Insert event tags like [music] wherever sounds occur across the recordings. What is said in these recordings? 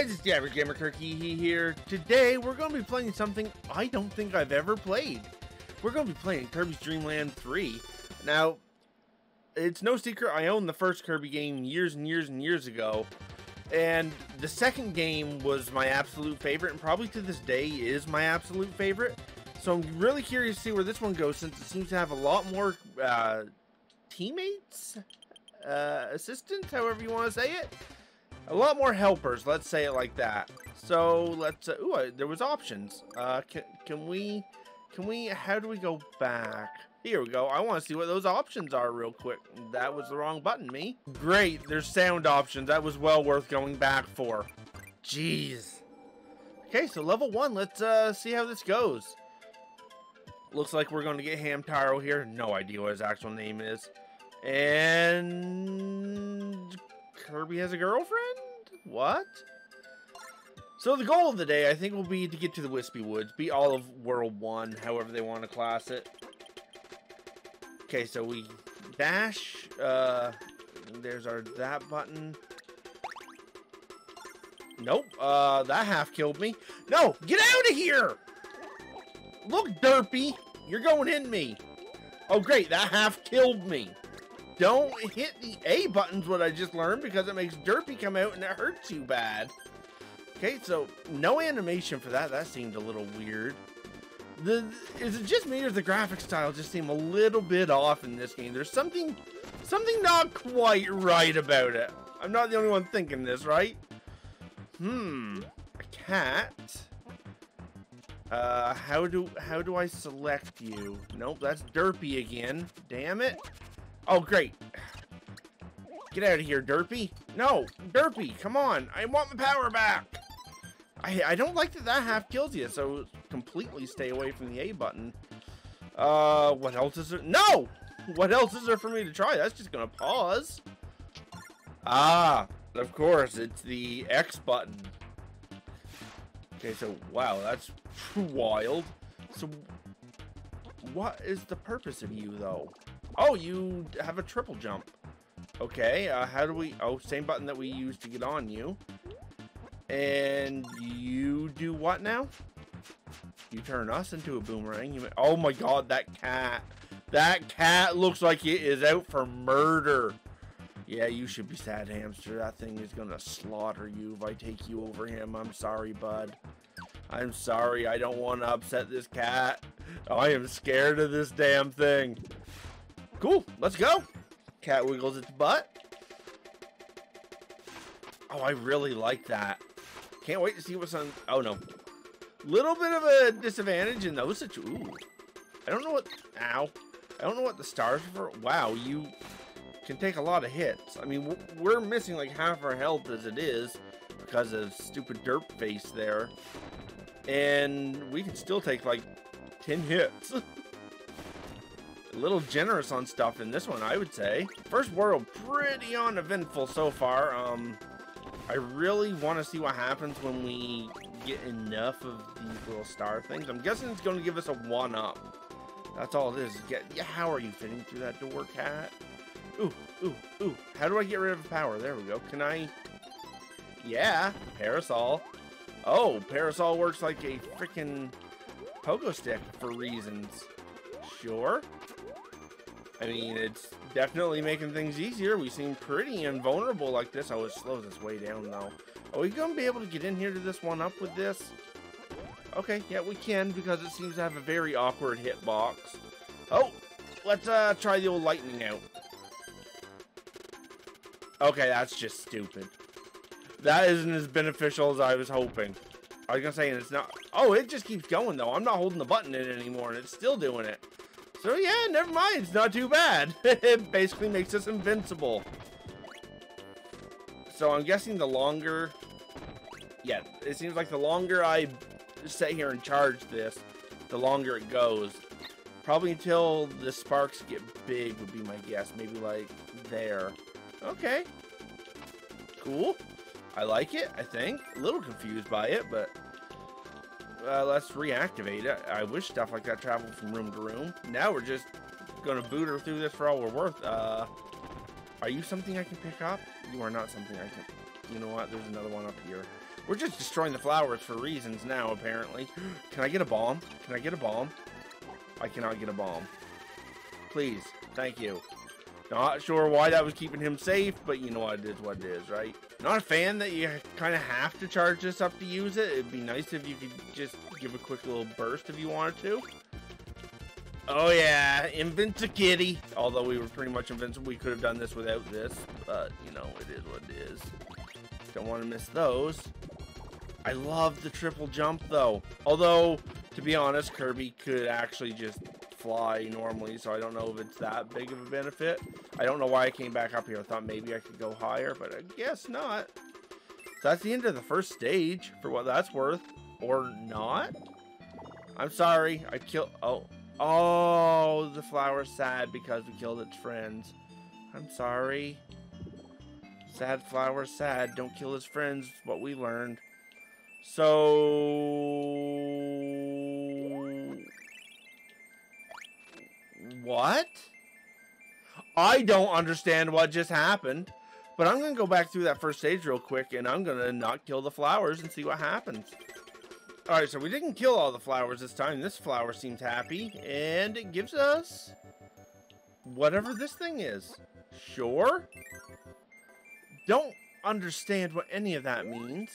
guys, it's the Average Gamer Kirky here. Today, we're going to be playing something I don't think I've ever played. We're going to be playing Kirby's Dream Land 3. Now, it's no secret I owned the first Kirby game years and years and years ago. And the second game was my absolute favorite, and probably to this day is my absolute favorite. So I'm really curious to see where this one goes, since it seems to have a lot more uh, teammates, uh, assistants, however you want to say it a lot more helpers let's say it like that. So let's uh, ooh uh, there was options. Uh can, can we can we how do we go back? Here we go. I want to see what those options are real quick. That was the wrong button me. Great there's sound options. That was well worth going back for. Jeez. Okay so level one let's uh see how this goes. Looks like we're going to get hamtaro here. No idea what his actual name is. And Kirby has a girlfriend? What? So the goal of the day, I think, will be to get to the Wispy Woods. Be all of World 1, however they want to class it. Okay, so we dash. Uh, there's our that button. Nope. Uh, that half killed me. No, get out of here! Look, Derpy, you're going in me. Oh, great, that half killed me. Don't hit the A buttons, what I just learned, because it makes Derpy come out and it hurts you bad. Okay, so no animation for that. That seemed a little weird. The Is it just me or the graphic style just seem a little bit off in this game? There's something, something not quite right about it. I'm not the only one thinking this, right? Hmm, a cat. Uh, how do how do I select you? Nope, that's Derpy again. Damn it. Oh, great. Get out of here, Derpy. No, Derpy, come on. I want my power back. I, I don't like that that half kills you, so completely stay away from the A button. Uh, what else is there? No! What else is there for me to try? That's just gonna pause. Ah, of course, it's the X button. Okay, so, wow, that's wild. So, what is the purpose of you, though? Oh, you have a triple jump. Okay, uh, how do we... Oh, same button that we used to get on you. And you do what now? You turn us into a boomerang. You oh my god, that cat. That cat looks like it is out for murder. Yeah, you should be sad, hamster. That thing is to slaughter you if I take you over him. I'm sorry, bud. I'm sorry. I don't want to upset this cat. I am scared of this damn thing. Cool, let's go. Cat wiggles its butt. Oh, I really like that. Can't wait to see what's on. Oh no, little bit of a disadvantage in those situations. I don't know what. Ow. I don't know what the stars are for. Wow, you can take a lot of hits. I mean, we're missing like half our health as it is because of stupid derp face there. And we can still take like 10 hits. [laughs] little generous on stuff in this one, I would say. First world, pretty uneventful so far. Um, I really want to see what happens when we get enough of these little star things. I'm guessing it's going to give us a one-up. That's all it is. Get, yeah, how are you fitting through that door, cat? Ooh, ooh, ooh. How do I get rid of power? There we go. Can I... Yeah, parasol. Oh, parasol works like a freaking pogo stick for reasons. Sure. I mean, it's definitely making things easier. We seem pretty invulnerable like this. Oh, it slows us way down, though. Are we going to be able to get in here to this one up with this? Okay, yeah, we can, because it seems to have a very awkward hitbox. Oh, let's uh, try the old lightning out. Okay, that's just stupid. That isn't as beneficial as I was hoping. I was gonna say, and it's not... Oh, it just keeps going, though. I'm not holding the button in anymore, and it's still doing it. So yeah, never mind. It's not too bad. [laughs] it basically makes us invincible. So I'm guessing the longer... Yeah, it seems like the longer I sit here and charge this, the longer it goes. Probably until the sparks get big would be my guess. Maybe like there. Okay. Cool. I like it, I think. A little confused by it, but uh, let's reactivate it. I wish stuff like that traveled from room to room. Now we're just gonna boot her through this for all we're worth. Uh, are you something I can pick up? You are not something I can... you know what? There's another one up here. We're just destroying the flowers for reasons now, apparently. [gasps] Can I get a bomb? Can I get a bomb? I cannot get a bomb. Please. Thank you. Not sure why that was keeping him safe, but you know what it is what it is, right? Not a fan that you kind of have to charge this up to use it. It'd be nice if you could just give a quick little burst if you wanted to. Oh yeah, Invincikitty. Although we were pretty much invincible, we could have done this without this. But, you know, it is what it is. Don't want to miss those. I love the triple jump, though. Although, to be honest, Kirby could actually just fly normally, so I don't know if it's that big of a benefit. I don't know why I came back up here. I thought maybe I could go higher, but I guess not. That's the end of the first stage, for what that's worth. Or not? I'm sorry, I killed... Oh. Oh, the flower's sad because we killed its friends. I'm sorry. Sad flower, sad. Don't kill his friends, what we learned. So... What? I don't understand what just happened. But I'm going to go back through that first stage real quick, and I'm going to not kill the flowers and see what happens. Alright, so we didn't kill all the flowers this time. This flower seems happy, and it gives us whatever this thing is. Sure? Don't understand what any of that means.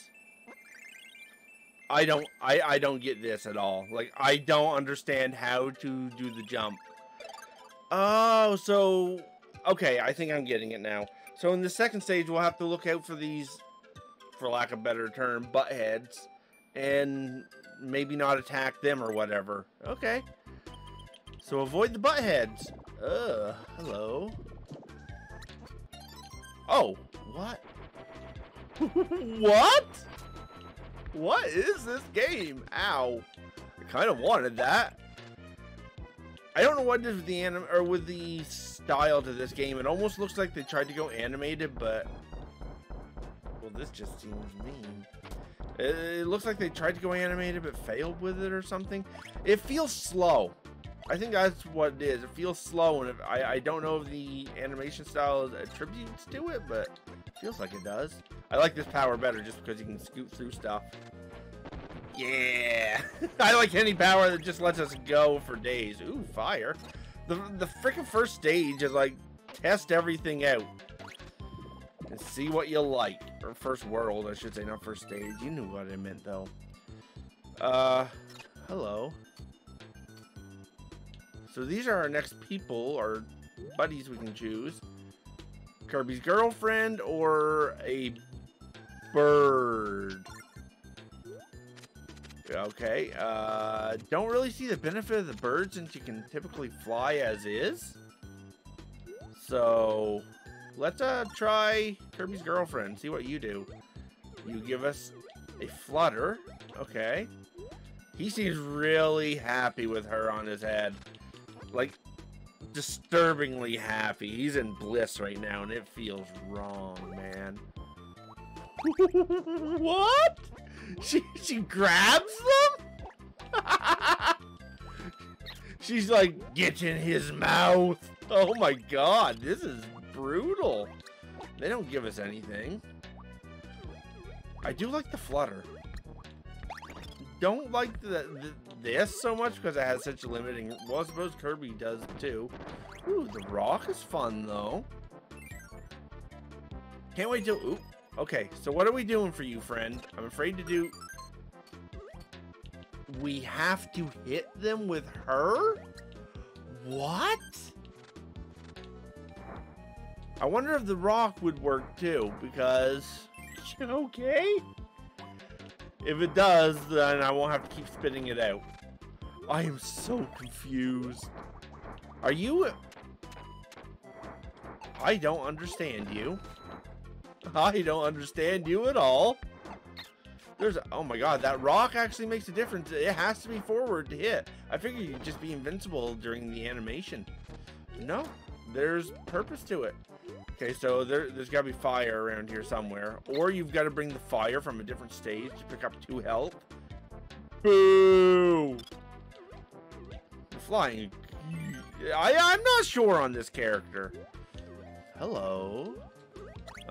I don't I, I don't get this at all. Like I don't understand how to do the jump. Oh, so okay, I think I'm getting it now. So in the second stage we'll have to look out for these for lack of a better term, butt heads and maybe not attack them or whatever. Okay. So avoid the butt heads. Ugh, hello. Oh, what? [laughs] what? What is this game? Ow. I kind of wanted that. I don't know what it is with the anime or with the style to this game. It almost looks like they tried to go animated, but well, this just seems mean. It, looks like they tried to go animated but failed with it or something. It feels slow. I think that's what it is. It feels slow, and I, I don't know if the animation style attributes to it, but it feels like it does. I like this power better just because you can scoot through stuff. Yeah! [laughs] I like any power that just lets us go for days. Ooh, fire. The, the freaking first stage is like, test everything out. And see what you like. Or first world, I should say, not first stage. You knew what I meant, though. Uh, hello. So these are our next people, or buddies we can choose. Kirby's girlfriend or a bird. Okay, uh, don't really see the benefit of the bird since you can typically fly as is. So, let's uh, try Kirby's girlfriend, see what you do. You give us a flutter. Okay. He seems really happy with her on his head like disturbingly happy. He's in bliss right now, and it feels wrong, man. [laughs] what? [laughs] She she grabs them? [laughs] She's like, get in his mouth. Oh my god, this is brutal. They don't give us anything. I do like the flutter. Don't like the, the this so much because it has such a limiting... Well, I suppose Kirby does too. Ooh, the rock is fun though. Can't wait till... Ooh. Okay, so what are we doing for you, friend? I'm afraid to do... We have to hit them with her? What? I wonder if the rock would work too, because... [laughs] Okay? If it does, then I won't have to keep spitting it out. I am so confused. Are you... I don't understand you. [laughs] I don't understand you at all. There's... A, oh my god, that rock actually makes a difference. It has to be forward to hit. I figured you'd just be invincible during the animation. No, there's purpose to it. Okay, so there, there's got to be fire around here somewhere. Or you've got to bring the fire from a different stage to pick up two health. Boo! flying. I, I'm not sure on this character. Hello.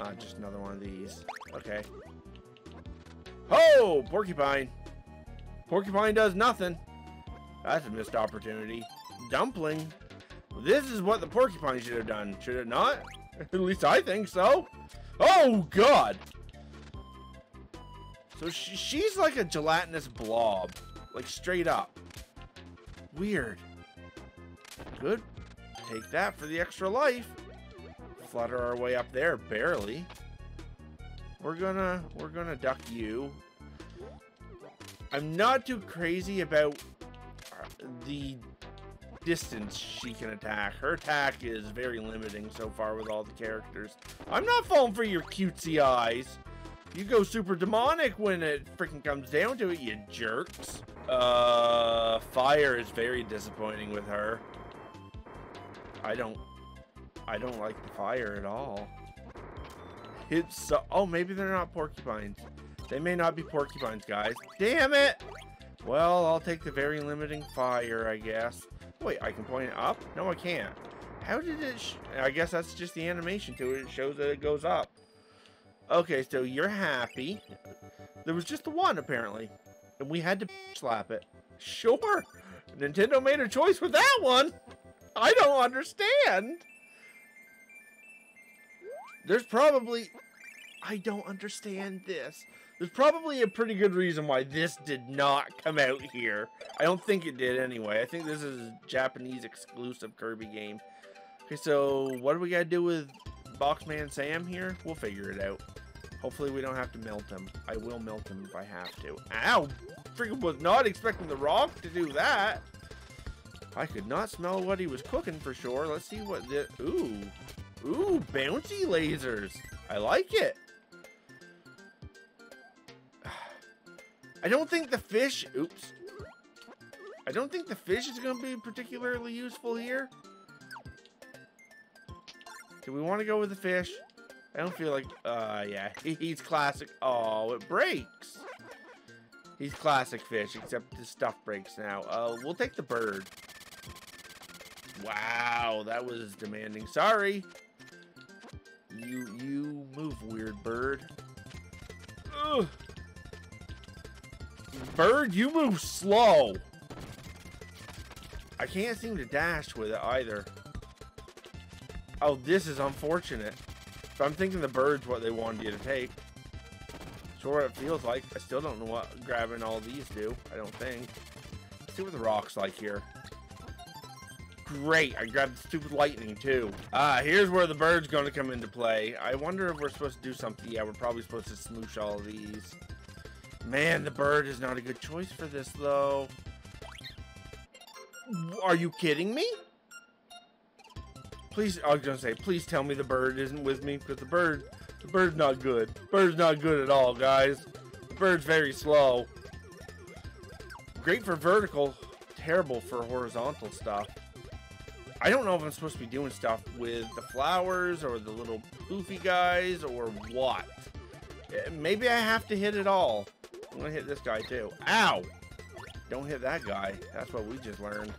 Ah, just another one of these. Okay. Oh, porcupine. Porcupine does nothing. That's a missed opportunity. Dumpling. This is what the porcupine should have done, should it not? [laughs] At least I think so. Oh, God. So she, she's like a gelatinous blob. Like, straight up. Weird. Good. Take that for the extra life. Flutter our way up there, barely. We're gonna, we're gonna duck you. I'm not too crazy about uh, the distance she can attack. Her attack is very limiting so far with all the characters. I'm not falling for your cutesy eyes. You go super demonic when it freaking comes down to it, you jerks. Uh, fire is very disappointing with her. I don't, I don't like fire at all. It's so, oh, maybe they're not porcupines. They may not be porcupines, guys. Damn it! Well, I'll take the very limiting fire, I guess. Wait, I can point it up? No, I can't. How did it... I guess that's just the animation to it. It shows that it goes up. Okay, so you're happy. There was just the one, apparently. And we had to [laughs] slap it. Sure. Nintendo made a choice with that one. I don't understand. There's probably... I don't understand this. There's probably a pretty good reason why this did not come out here. I don't think it did anyway. I think this is a Japanese exclusive Kirby game. Okay, so what do we gotta do with Boxman Sam here? We'll figure it out. Hopefully we don't have to melt him. I will melt him if I have to. Ow! Freaking was not expecting the rock to do that. I could not smell what he was cooking for sure. Let's see what the... Ooh. Ooh, bounty lasers. I like it. [sighs] I don't think the fish... Oops. I don't think the fish is going to be particularly useful here. Do we want to go with the fish? I don't feel like... Uh, yeah. [laughs] He's classic. Oh, it breaks. He's classic fish, except his stuff breaks now. Uh, we'll take the bird. Wow, that was demanding. Sorry. You, you move, weird bird. Ugh. Bird, you move slow. I can't seem to dash with it either. Oh, this is unfortunate. So I'm thinking the bird's what they wanted you to take. Sure what it feels like. I still don't know what grabbing all these do. I don't think. Let's see what the rock's like here. Great, I grabbed stupid lightning too. Ah, here's where the bird's to come into play. I wonder if we're supposed to do something. Yeah, we're probably supposed to smoosh all these. Man, the bird is not a good choice for this, though. Are you kidding me? Please, I was gonna say, please tell me the bird isn't with me, because the bird, the bird's not good. bird's not good at all, guys. The bird's very slow. Great for vertical, terrible for horizontal stuff. I don't know if I'm supposed to be doing stuff with the flowers or the little poofy guys or what. Eh, maybe I have to hit it all. I'm gonna hit this guy too. Ow! Don't hit that guy. That's what we just learned.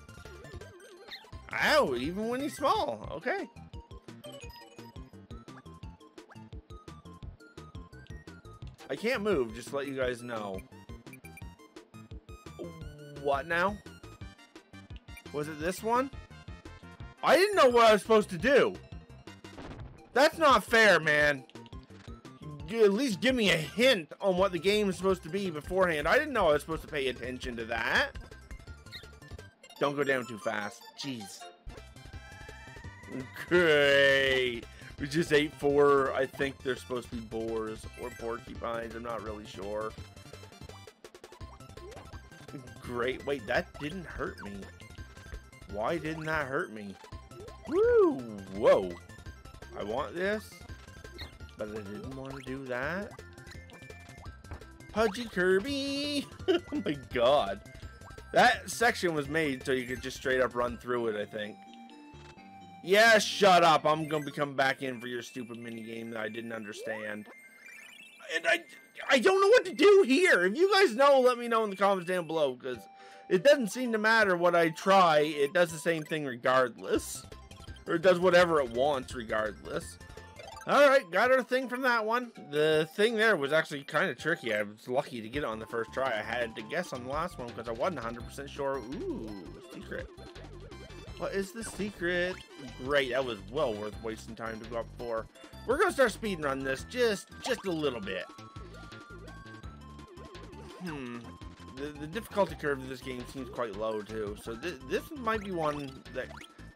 Ow! Even when he's small. Okay. I can't move, just to let you guys know. What now? Was it this one? I didn't know what I was supposed to do. That's not fair, man at least give me a hint on what the game is supposed to be beforehand. I didn't know I was supposed to pay attention to that. Don't go down too fast. Jeez. Great. We just ate four. I think they're supposed to be boars or porcupines. I'm not really sure. Great. Wait, that didn't hurt me. Why didn't that hurt me? Woo! Whoa. I want this but I didn't want to do that. Pudgy Kirby! [laughs] oh my god. That section was made so you could just straight up run through it, I think. Yeah, shut up. I'm going to be coming back in for your stupid mini game that I didn't understand. And I, I don't know what to do here. If you guys know, let me know in the comments down below, because it doesn't seem to matter what I try. It does the same thing regardless. Or it does whatever it wants regardless. All right, got our thing from that one. The thing there was actually kind of tricky. I was lucky to get it on the first try. I had to guess on the last one because I wasn't 100% sure. Ooh, secret. What is the secret? Great, that was well worth wasting time to go up for. We're gonna start speeding this just just a little bit. Hmm. The, the difficulty curve of this game seems quite low too. So th this might be one that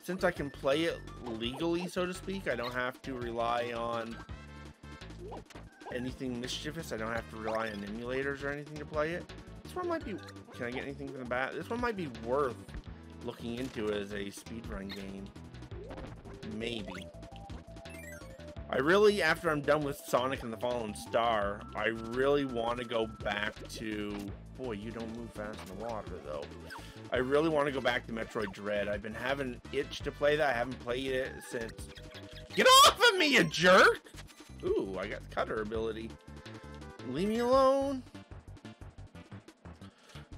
since I can play it legally, so to speak, I don't have to rely on anything mischievous. I don't have to rely on emulators or anything to play it. This one might be... Can I get anything from the bat? This one might be worth looking into as a speedrun game. Maybe. I really, after I'm done with Sonic and the Fallen Star, I really want to go back to... Boy, you don't move fast in the water, though. I really want to go back to Metroid Dread. I've been having an itch to play that. I haven't played it since... Get off of me, you jerk! Ooh, I got cutter ability. Leave me alone.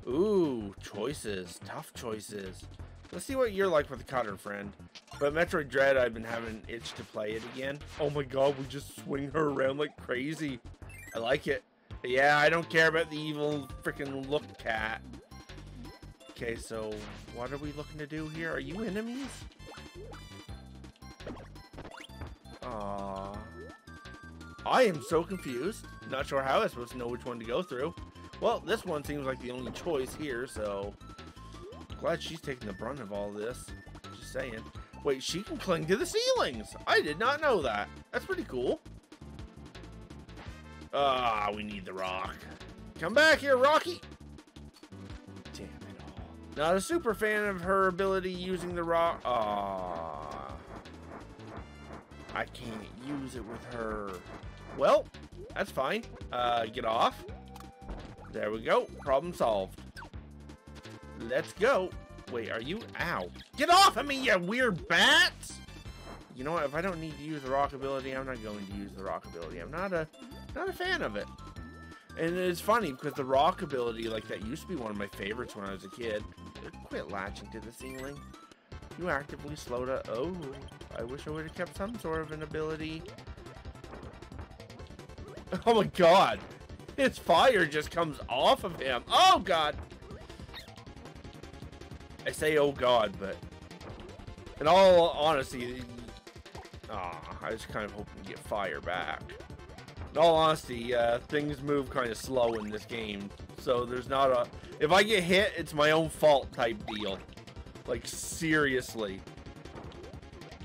Ooh, choices. Tough choices. Let's see what you're like with the cutter, friend. But Metroid Dread, I've been having an itch to play it again. Oh my god, we just swing her around like crazy. I like it. Yeah, I don't care about the evil freaking look cat. Okay, so what are we looking to do here? Are you enemies? Aww. I am so confused. Not sure how I'm supposed to know which one to go through. Well, this one seems like the only choice here, so... Glad she's taking the brunt of all this. Just saying. Wait, she can cling to the ceilings! I did not know that. That's pretty cool. Ah, we need the rock. Come back here, Rocky! Damn it all. Not a super fan of her ability using the rock. Ah, I can't use it with her. Well, that's fine. Uh, get off. There we go. Problem solved. Let's go. Wait, are you? Ow. Get off of me, you weird bats! You know what? If I don't need to use the rock ability, I'm not going to use the rock ability. I'm not a, not a fan of it. And it's funny because the rock ability, like that used to be one of my favorites when I was a kid. Quit latching to the ceiling. You actively slow to. Oh, I wish I would have kept some sort of an ability. [laughs] Oh my god. His fire just comes off of him. Oh god. I say oh god, but in all honesty, ah, I was kind of hoping to get fire back in all honesty, uh, things move kind of slow in this game. So there's not a... If I get hit, it's my own fault type deal. Like, seriously.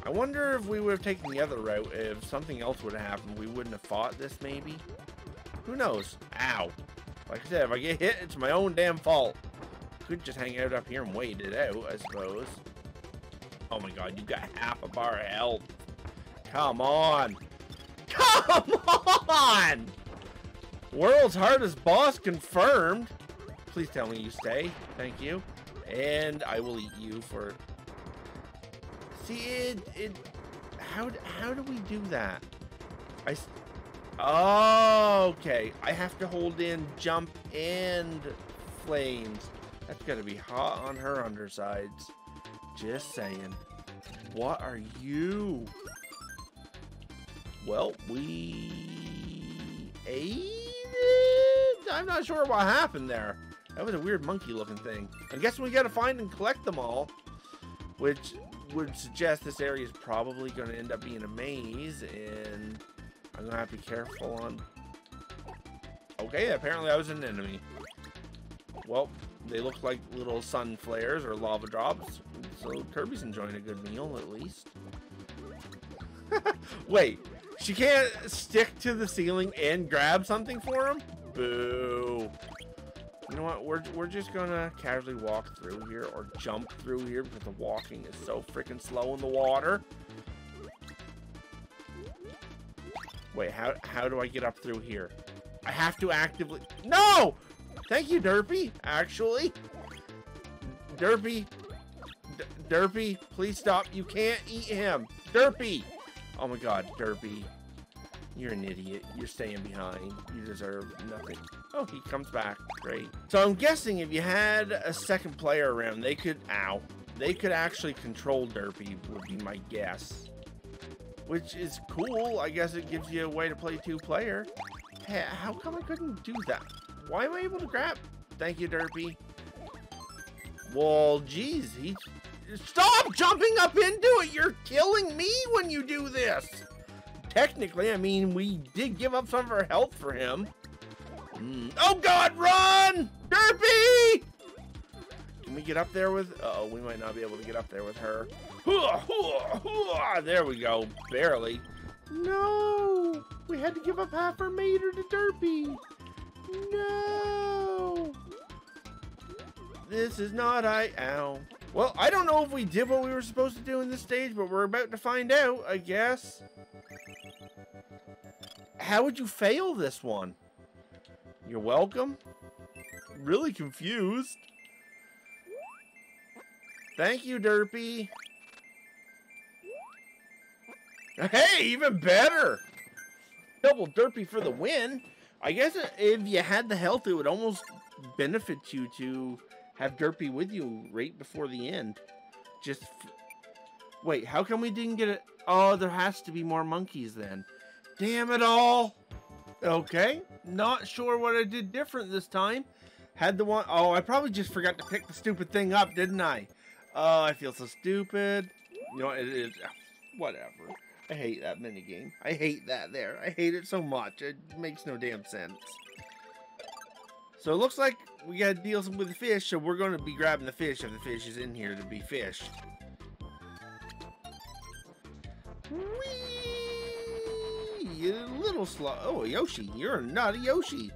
I wonder if we would have taken the other route, if something else would have happened. We wouldn't have fought this, maybe? Who knows? Ow. Like I said, if I get hit, it's my own damn fault. Could just hang out up here and wait it out, I suppose. Oh my god, you got half a bar of health. Come on. Come on! World's hardest boss confirmed. Please tell me you stay. Thank you. And I will eat you for... See, it... it how, how do we do that? I... Oh, okay. I have to hold in jump and flames. That's gotta be hot on her undersides. Just saying. What are you? Well, we ate it? I'm not sure what happened there. That was a weird monkey looking thing. I guess we gotta find and collect them all. Which would suggest this area is probably to end up being a maze. And I'm to have to be careful on... Okay, apparently I was an enemy. Well, they look like little sun flares or lava drops. So Kirby's enjoying a good meal, at least. [laughs] Wait, she can't stick to the ceiling and grab something for him? Boo. You know what? We're, we're just gonna casually walk through here or jump through here because the walking is so freaking slow in the water. Wait, how, how do I get up through here? I have to actively... No! Thank you, Derpy, actually. Derpy. D Derpy, please stop. You can't eat him. Derpy. Oh my god, Derpy. You're an idiot. You're staying behind. You deserve nothing. Oh, he comes back. Great. So I'm guessing if you had a second player around, they could... Ow. They could actually control Derpy, would be my guess. which is cool. I guess it gives you a way to play two-player. Hey, how come I couldn't do that? Why am I able to grab? Thank you, Derpy. Well, geez, he... Stop jumping up into it! You're killing me when you do this! Technically, I mean, we did give up some of our health for him. Mm. Oh, God, run! Derpy! Can we get up there with... Uh oh we might not be able to get up there with her. There we go. Barely. No! We had to give up half our mater to Derpy. No! This is not I. Ow. Well, I don't know if we did what we were supposed to do in this stage, but we're about to find out, I guess. How would you fail this one? You're welcome? Really confused. Thank you, Derpy. Hey, even better! Double Derpy for the win. I guess if you had the health, it would almost benefit you to have Derpy with you right before the end. Just... Wait, how come we didn't get it? Oh, there has to be more monkeys then. Damn it all! Okay, not sure what I did different this time. Had the one... Oh, I probably just forgot to pick the stupid thing up, didn't I? Oh, I feel so stupid. You know, it is... Whatever. I hate that minigame. I hate that there. I hate it so much. It makes no damn sense. So it looks like we gotta deal with the fish, so we're gonna be grabbing the fish if the fish is in here to be fished. Whee! You little slow. Oh, Yoshi. You're not a Yoshi.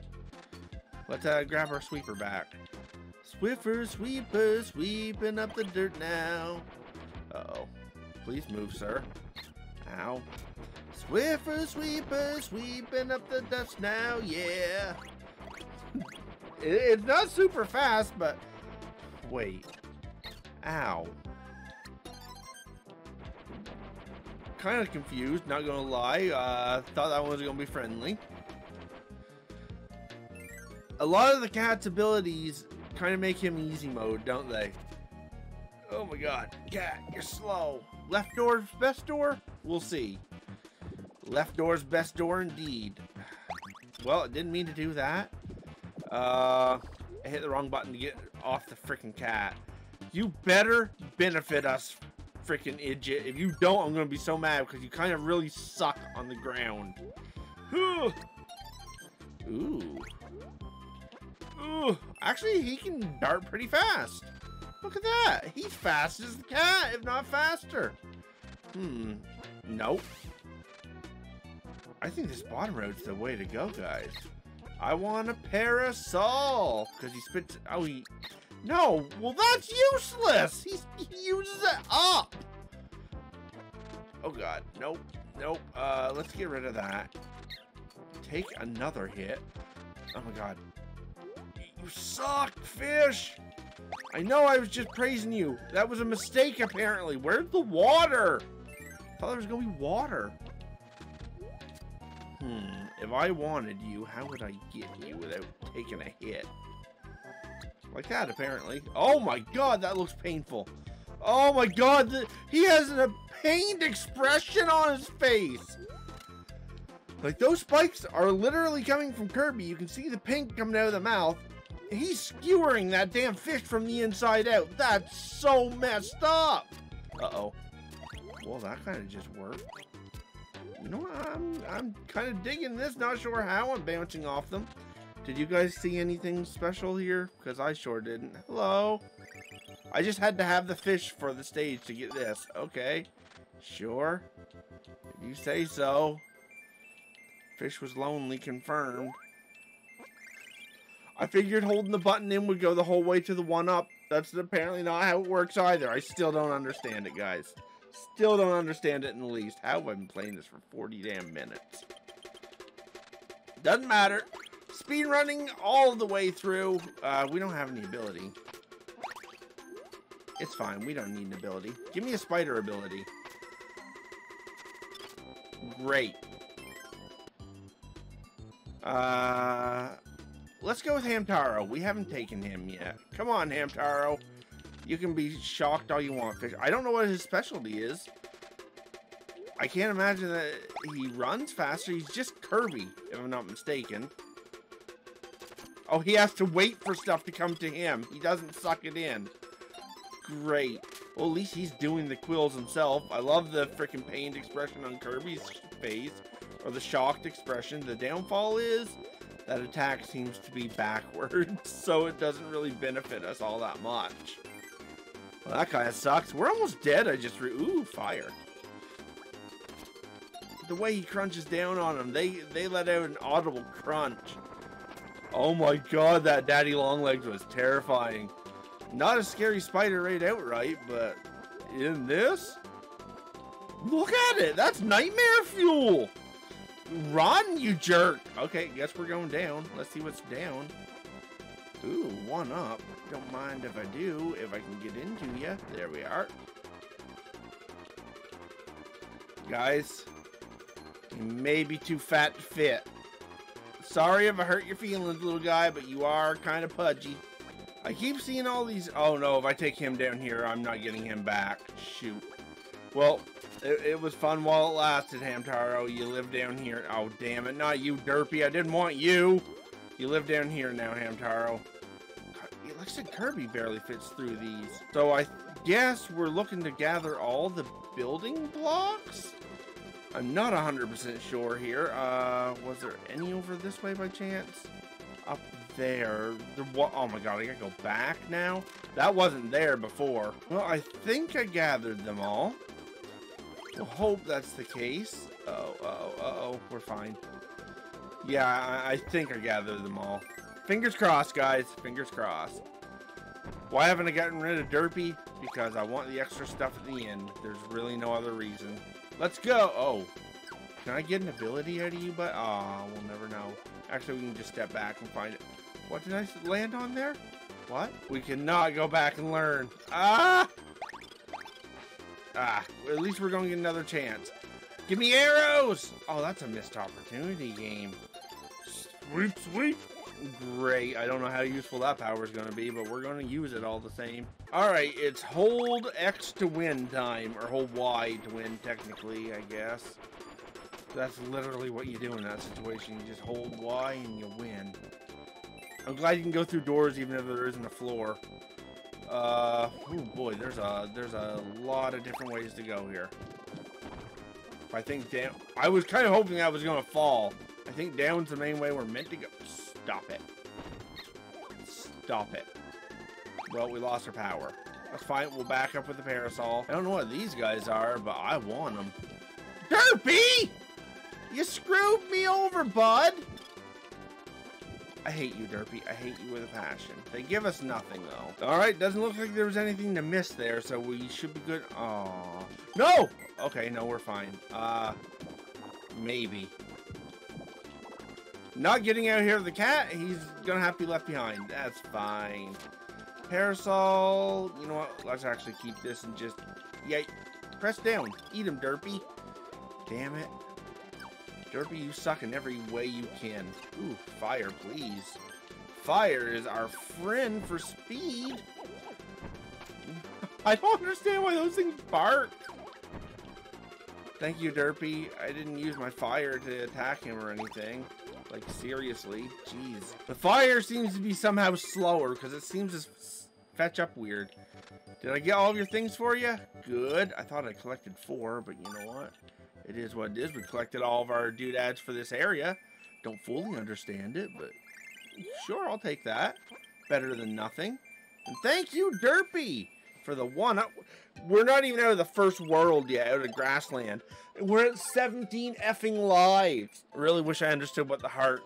Let's uh, grab our sweeper back. Swiffer, sweeper, sweeping up the dirt now. Uh oh Please move, sir. Ow. Swiffer, sweeper, sweeping up the dust now, yeah. [laughs] it's not super fast, but... Wait. Ow. Kind of confused, not gonna lie. Uh, thought that one was gonna be friendly. A lot of the cat's abilities kind of make him easy mode, don't they? Oh my god. Cat, you're slow. Left door's best door? We'll see. Left door's best door indeed. Well, it didn't mean to do that. Uh, I hit the wrong button to get off the freaking cat. You better benefit us, freaking idiot. If you don't, I'm going to be so mad because you kind of really suck on the ground. Ooh. Ooh. Actually, he can dart pretty fast. Look at that. He's fast as the cat, if not faster. Hmm. Nope. I think this bottom road's the way to go, guys. I want a parasol. Because he spits... Oh, he... No! Well, that's useless! He uses it up! Oh, God. Nope. Nope. Uh, let's get rid of that. Take another hit. Oh, my God. You suck, fish! I know I was just praising you. That was a mistake, apparently. Where's the water? I thought there was to be water. Hmm. If I wanted you, how would I get you without taking a hit? Like that, apparently. Oh my god, that looks painful. Oh my god, he has a pained expression on his face. Like, those spikes are literally coming from Kirby. You can see the pink coming out of the mouth. He's skewering that damn fish from the inside out. That's so messed up. Uh-oh. Well, that kind of just worked. You know, what? I'm, I'm kind of digging this. Not sure how I'm bouncing off them. Did you guys see anything special here? Because I sure didn't. Hello? I just had to have the fish for the stage to get this. Okay. Sure. If you say so. Fish was lonely, confirmed. I figured holding the button in would go the whole way to the one up. That's apparently not how it works either. I still don't understand it, guys. Still don't understand it in the least. How have I been playing this for 40 damn minutes? Doesn't matter. Speed running all the way through. Uh, we don't have any ability. It's fine. We don't need an ability. Give me a spider ability. Great. Uh, Let's go with Hamtaro. We haven't taken him yet. Come on, Hamtaro. You can be shocked all you want, Fish. I don't know what his specialty is. I can't imagine that he runs faster. He's just Kirby, if I'm not mistaken. Oh, he has to wait for stuff to come to him. He doesn't suck it in. Great. Well, at least he's doing the quills himself. I love the freaking pained expression on Kirby's face. Or the shocked expression. The downfall is that attack seems to be [laughs] backwards. So it doesn't really benefit us all that much. Well, that kind of sucks. We're almost dead. I just re Ooh, fire. The way he crunches down on them, they, they let out an audible crunch. Oh my god, that Daddy Longlegs was terrifying. Not a scary spider right outright, but in this? Look at it! That's nightmare fuel! Run, you jerk! Okay, guess we're going down. Let's see what's down. Ooh, one up. Don't mind if I do, if I can get into you. There we are. Guys, you may be too fat to fit. Sorry if I hurt your feelings, little guy, but you are kind of pudgy. I keep seeing all these... Oh, no, if I take him down here, I'm not getting him back. Shoot. Well, it, it was fun while it lasted, Hamtaro. You live down here. Oh, damn it. Not you, Derpy. I didn't want you. You live down here now, Hamtaro. It looks like Kirby barely fits through these. So I guess we're looking to gather all the building blocks? I'm not 100% sure here. Uh, was there any over this way by chance? Up there. there oh my god, I gotta go back now? That wasn't there before. Well, I think I gathered them all. We'll hope that's the case. Oh, oh, oh, we're fine. Yeah, I, I think I gathered them all. Fingers crossed, guys. Fingers crossed. Why haven't I gotten rid of Derpy? Because I want the extra stuff at the end. There's really no other reason. Let's go. Oh. Can I get an ability out of you? But oh, we'll never know. Actually, we can just step back and find it. What did I land on there? What? We cannot go back and learn. Ah! Ah, at least we're going to get another chance. Give me arrows! Oh, that's a missed opportunity game. Sweep, sweep. Great. I don't know how useful that power is going to be, but we're going to use it all the same. All right, it's hold X to win time, or hold Y to win, technically, I guess. That's literally what you do in that situation. You just hold Y and you win. I'm glad you can go through doors even if there isn't a floor. Uh, oh boy, there's a there's a lot of different ways to go here. I think down. I was kind of hoping I was gonna fall. I think down's the main way we're meant to go. Stop it. Stop it. Well, we lost our power. That's fine. We'll back up with the parasol. I don't know what these guys are, but I want them. Derpy! You screwed me over, bud! I hate you, Derpy. I hate you with a passion. They give us nothing, though. Alright, doesn't look like there was anything to miss there, so we should be good. Oh No! Okay, no, we're fine. Uh, maybe. Not getting out here of the cat, he's gonna have to be left behind. That's fine. Parasol, you know what? Let's actually keep this and just, yeah, press down. Eat him, Derpy. Damn it. Derpy, you suck in every way you can. Ooh, fire, please. Fire is our friend for speed. [laughs] I don't understand why those things bark. Thank you, Derpy. I didn't use my fire to attack him or anything. Like, seriously. Jeez. The fire seems to be somehow slower because it seems to fetch up weird. Did I get all of your things for you? Good. I thought I collected four, but you know what? It is what it is. We collected all of our doodads for this area. Don't fully understand it, but sure, I'll take that. Better than nothing. And thank you, Derpy, for the one. We're not even out of the first world yet, out of grassland. We're at 17 effing lives. Really wish I understood what the heart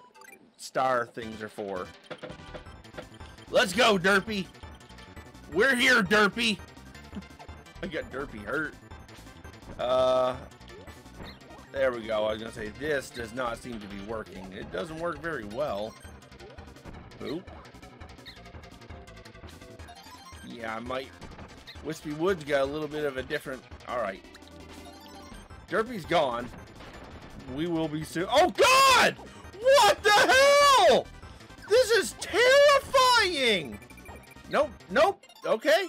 star things are for. Let's go, Derpy. We're here, Derpy. [laughs] I got Derpy hurt. Uh, there we go. I was to say, this does not seem to be working. It doesn't work very well. Oop. Yeah, I might... Wispy Woods got a little bit of a different... Alright. Derpy's gone. We will be soon... Oh, God! What the hell? This is terrifying! Nope, nope. Okay.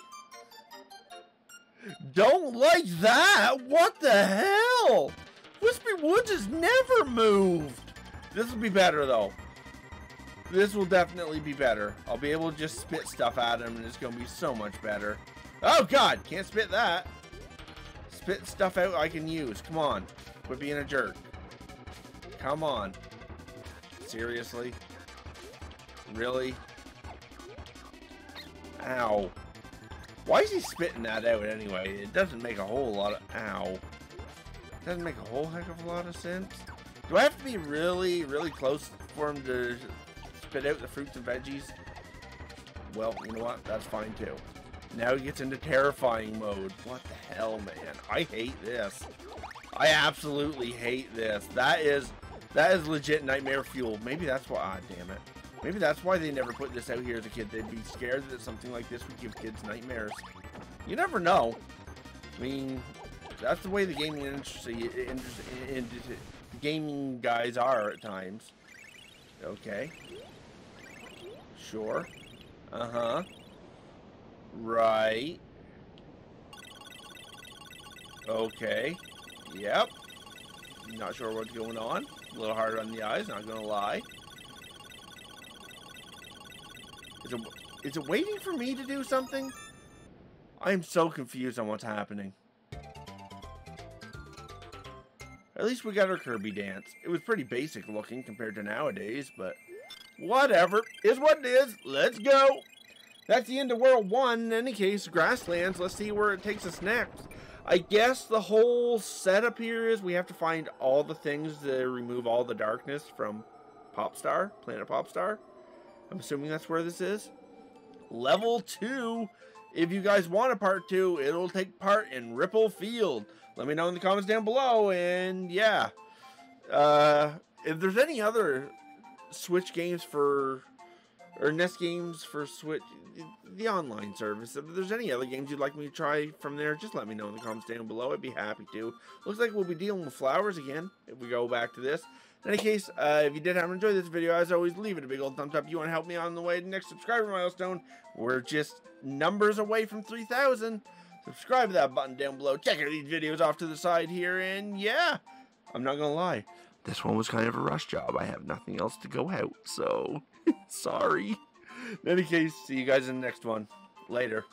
Don't like that. What the hell? Wispy Woods has never moved. This will be better, though. This will definitely be better. I'll be able to just spit stuff at him, and it's going to be so much better. Oh, God. Can't spit that. Spit stuff out I can use. Come on. Quit being a jerk. Come on. Seriously? Really? Ow. Why is he spitting that out anyway? It doesn't make a whole lot of... Ow. It Doesn't make a whole heck of a lot of sense. Do I have to be really, really close for him to spit out the fruits and veggies? Well, you know what? That's fine too. Now he gets into terrifying mode. What the hell, man? I hate this. I absolutely hate this. That is that is legit nightmare fuel. Maybe that's why. Ah, damn it. Maybe that's why they never put this out here as a kid. They'd be scared that something like this would give kids nightmares. You never know. I mean, that's the way the gaming industry, industry gaming guys are at times. Okay. Sure. Uh-huh. Right. Okay. Yep. Not sure what's going on. A little harder on the eyes, not gonna lie. Is it, is it waiting for me to do something? I am so confused on what's happening. At least we got our Kirby dance. It was pretty basic looking compared to nowadays, but whatever. Is what it is. Let's go. That's the end of World 1. In any case, Grasslands. Let's see where it takes us next. I guess the whole setup here is we have to find all the things to remove all the darkness from Popstar, Planet Popstar. I'm assuming that's where this is. Level 2. If you guys want a part 2, it'll take part in Ripple Field. Let me know in the comments down below. And yeah. Uh, if there's any other Switch games for or NES games for Switch, the online service. If there's any other games you'd like me to try from there, just let me know in the comments down below. I'd be happy to. Looks like we'll be dealing with flowers again if we go back to this. In any case, uh, if you did happen to enjoy this video, as always, leave it a big old thumbs up. You want to help me on the way to the next subscriber milestone. We're just numbers away from 3,000. Subscribe to that button down below. Check out these videos off to the side here. And yeah, I'm not going to lie. This one was kind of a rush job. I have nothing else to go out, so [laughs] sorry. In any case, see you guys in the next one. Later.